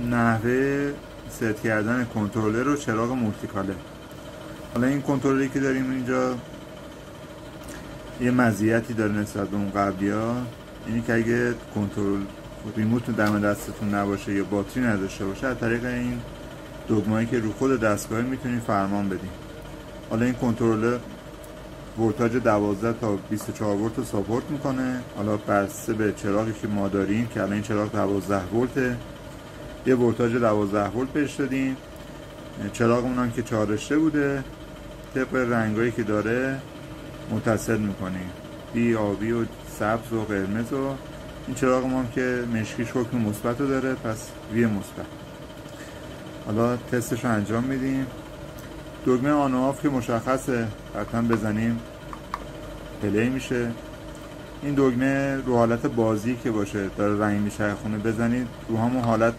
نحوه ست کردن کنترلر و چراغ مولتیکاله حالا این کنترلی که داریم اینجا یه مزیتی داره نسبت به اون قبلی ها. اینی که اگه کنترل ریموت دم دستتون نباشه یا باتری نداشته باشه از طریق این دگمایی که رو خود دستگاه می‌تونید فرمان بدین. حالا این کنترل ولتاژ 12 تا 24 ولت رو ساپورت می‌کنه. حالا بسته به چراغی که ما داریم که الان این چراغ 12 ولته یه ولتاژ 12 ولت بهش دادیم. چراغمون هم که چارشته بوده. طبق رنگایی که داره متصل می‌کنیم. بی آبی و سبز و قرمز و این چراغ ما که مشکیش حکم مثبت رو داره پس وی مثبت. حالا تستش رو انجام میدیم. دگمه آن آف که مشخصه حتما بزنیم. پلی میشه. این دگمه رو حالت بازی که باشه داره رنگ میشه خونه بزنید. رو همون حالت